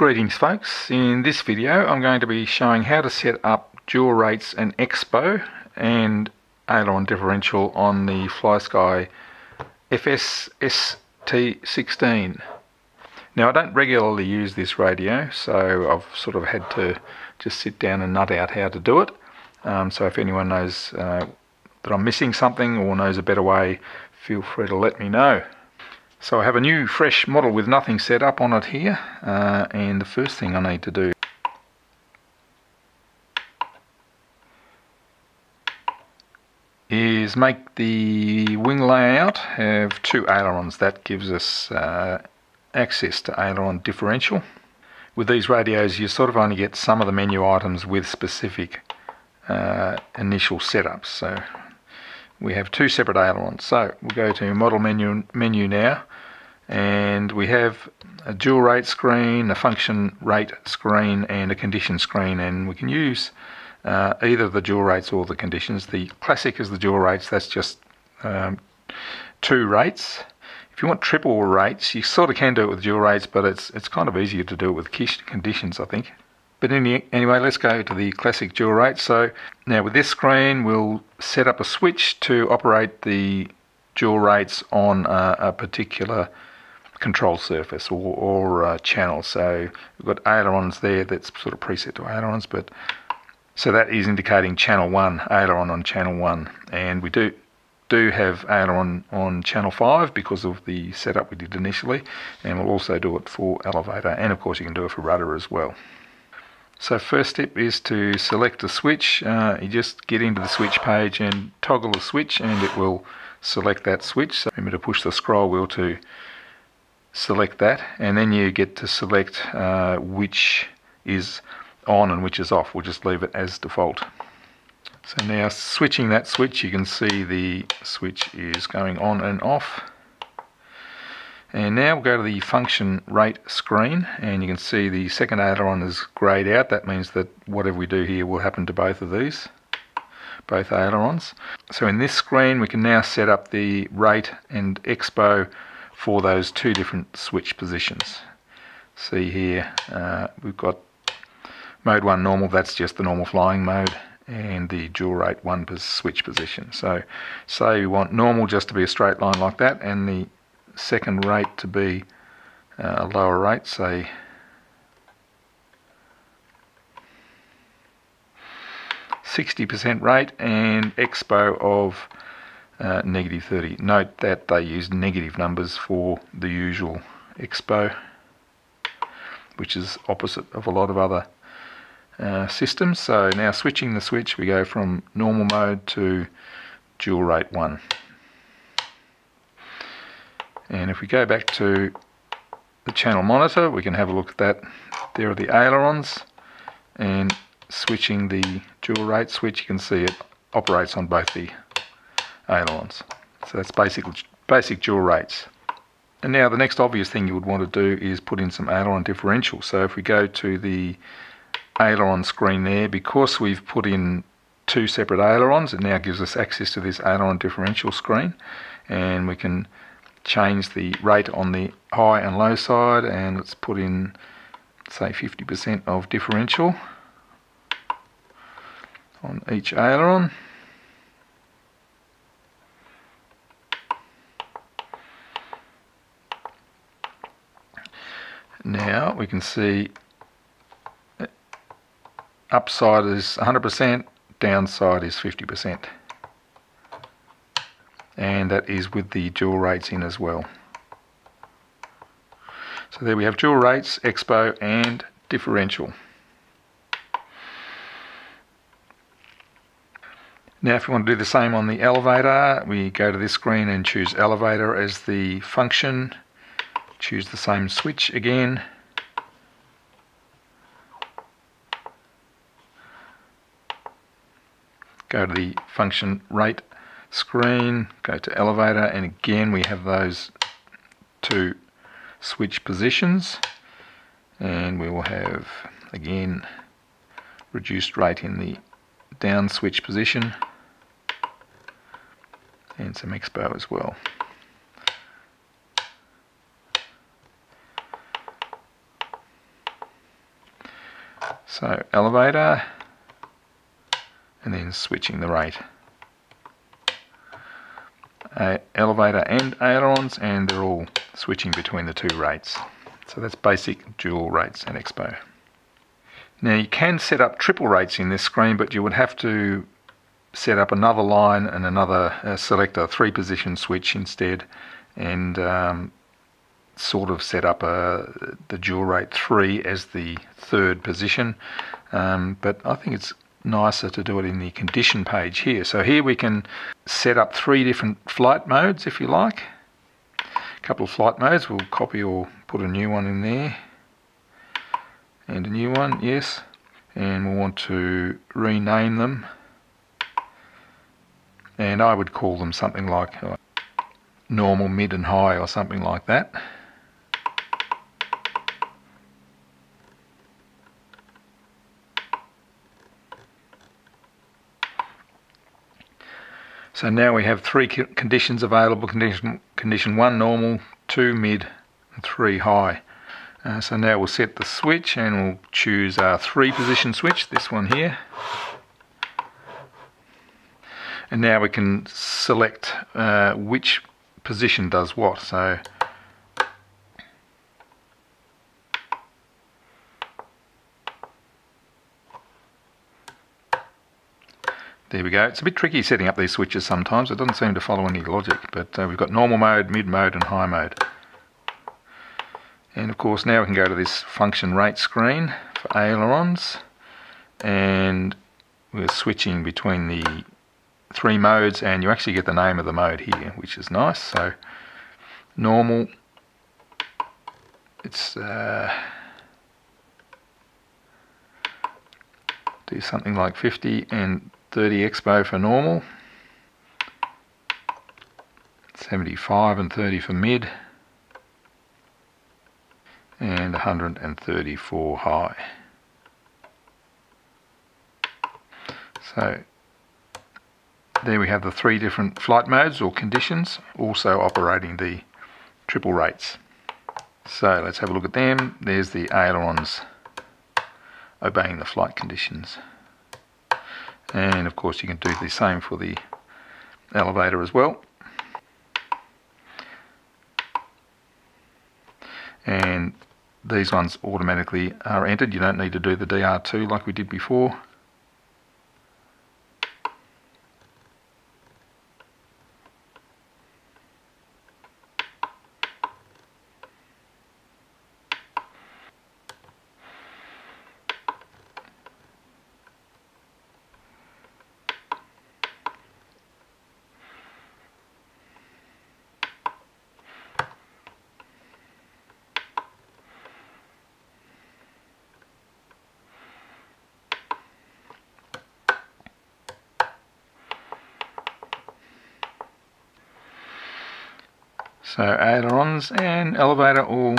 Greetings folks, in this video I'm going to be showing how to set up dual rates and expo and aileron differential on the FlySky FS ST16. Now I don't regularly use this radio so I've sort of had to just sit down and nut out how to do it. Um, so if anyone knows uh, that I'm missing something or knows a better way feel free to let me know. So I have a new fresh model with nothing set up on it here uh, and the first thing I need to do is make the wing layout have two ailerons. That gives us uh, access to aileron differential. With these radios you sort of only get some of the menu items with specific uh, initial setups. So we have two separate ailerons. So we'll go to model menu, menu now and we have a dual rate screen, a function rate screen and a condition screen and we can use uh, either the dual rates or the conditions. The classic is the dual rates, that's just um, two rates. If you want triple rates, you sort of can do it with dual rates, but it's it's kind of easier to do it with conditions, I think. But any, anyway, let's go to the classic dual rate. So now with this screen, we'll set up a switch to operate the dual rates on a, a particular control surface or, or uh, channel. So we've got ailerons there that's sort of preset to ailerons, but so that is indicating channel 1, aileron on channel 1. And we do do have aileron on channel 5 because of the setup we did initially. And we'll also do it for elevator and of course you can do it for rudder as well. So first step is to select a switch. Uh, you just get into the switch page and toggle the switch and it will select that switch. So remember to push the scroll wheel to select that and then you get to select uh, which is on and which is off. We'll just leave it as default. So now switching that switch you can see the switch is going on and off. And now we'll go to the function rate screen and you can see the second aileron is greyed out. That means that whatever we do here will happen to both of these, both ailerons. So in this screen we can now set up the rate and expo for those two different switch positions. See here uh, we've got mode 1 normal, that's just the normal flying mode and the dual rate 1 switch position. So say we want normal just to be a straight line like that and the second rate to be uh, a lower rate, say Sixty percent rate and expo of uh, negative 30. Note that they use negative numbers for the usual expo, which is opposite of a lot of other uh, systems. So now switching the switch, we go from normal mode to dual rate 1. And if we go back to the channel monitor, we can have a look at that. There are the ailerons, and switching the dual rate switch, you can see it operates on both the ailerons. So that's basic, basic dual rates. And now the next obvious thing you would want to do is put in some aileron differential. So if we go to the aileron screen there, because we've put in two separate ailerons, it now gives us access to this aileron differential screen. And we can change the rate on the high and low side and let's put in say 50% of differential on each aileron now we can see uh, upside is 100% downside is 50% and that is with the dual rates in as well. So there we have dual rates, expo and differential. Now if we want to do the same on the elevator, we go to this screen and choose elevator as the function, choose the same switch again, go to the function rate screen, go to elevator, and again we have those two switch positions, and we will have again reduced rate in the down switch position, and some expo as well. So elevator and then switching the rate. Uh, elevator and ailerons and they're all switching between the two rates. So that's basic dual rates and expo. Now you can set up triple rates in this screen but you would have to set up another line and another uh, select a three position switch instead and um, sort of set up a, the dual rate 3 as the third position. Um, but I think it's nicer to do it in the condition page here. So here we can set up three different flight modes if you like. A couple of flight modes. We'll copy or put a new one in there. And a new one yes. And we'll want to rename them. And I would call them something like uh, normal, mid and high or something like that. So now we have three conditions available. Condition, condition 1 normal, 2 mid and 3 high. Uh, so now we'll set the switch and we'll choose our 3 position switch, this one here and now we can select uh, which position does what so There we go. It's a bit tricky setting up these switches sometimes. It doesn't seem to follow any logic, but uh, we've got normal mode, mid mode and high mode. And of course now we can go to this function rate screen for ailerons and we're switching between the three modes and you actually get the name of the mode here which is nice so normal it's uh, do something like 50 and 30 expo for normal 75 and 30 for mid and 134 high so there we have the three different flight modes or conditions, also operating the triple rates. So let's have a look at them. There's the ailerons obeying the flight conditions. And of course you can do the same for the elevator as well. And these ones automatically are entered. You don't need to do the DR2 like we did before. So ailerons and elevator all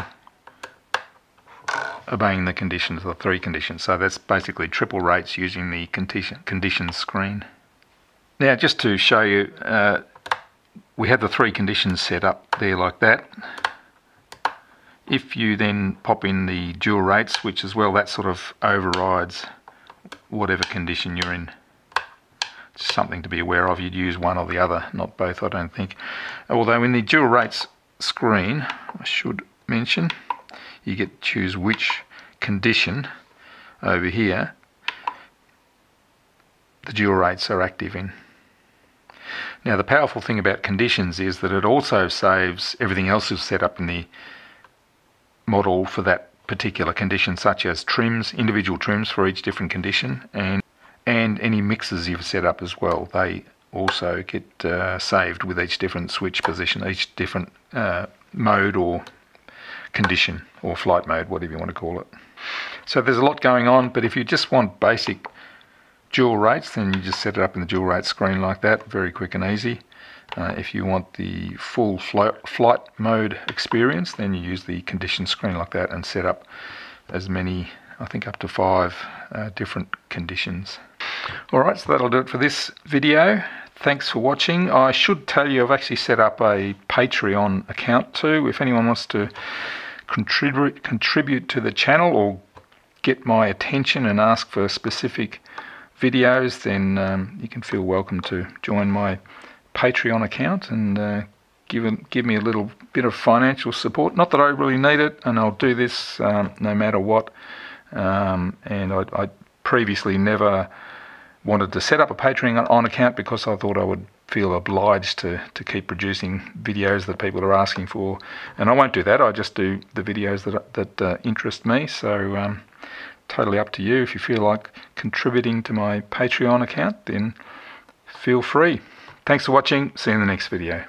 obeying the conditions, the three conditions. So that's basically triple rates using the condition, conditions screen. Now just to show you, uh, we have the three conditions set up there like that. If you then pop in the dual rate switch as well, that sort of overrides whatever condition you're in something to be aware of. You'd use one or the other, not both, I don't think. Although in the dual rates screen, I should mention, you get to choose which condition over here the dual rates are active in. Now the powerful thing about conditions is that it also saves everything else is set up in the model for that particular condition such as trims, individual trims for each different condition and and any mixes you've set up as well. They also get uh, saved with each different switch position, each different uh, mode or condition or flight mode, whatever you want to call it. So there's a lot going on, but if you just want basic dual rates, then you just set it up in the dual rate screen like that, very quick and easy. Uh, if you want the full flight mode experience, then you use the condition screen like that and set up as many, I think up to five uh, different conditions. Alright, so that'll do it for this video. Thanks for watching. I should tell you I've actually set up a Patreon account too. If anyone wants to contribute contribute to the channel or get my attention and ask for specific videos, then um, you can feel welcome to join my Patreon account and uh, give give me a little bit of financial support. Not that I really need it, and I'll do this um, no matter what. Um, and I, I, previously never wanted to set up a Patreon on account because I thought I would feel obliged to, to keep producing videos that people are asking for. And I won't do that. I just do the videos that that uh, interest me. So um, totally up to you. If you feel like contributing to my Patreon account, then feel free. Thanks for watching. See you in the next video.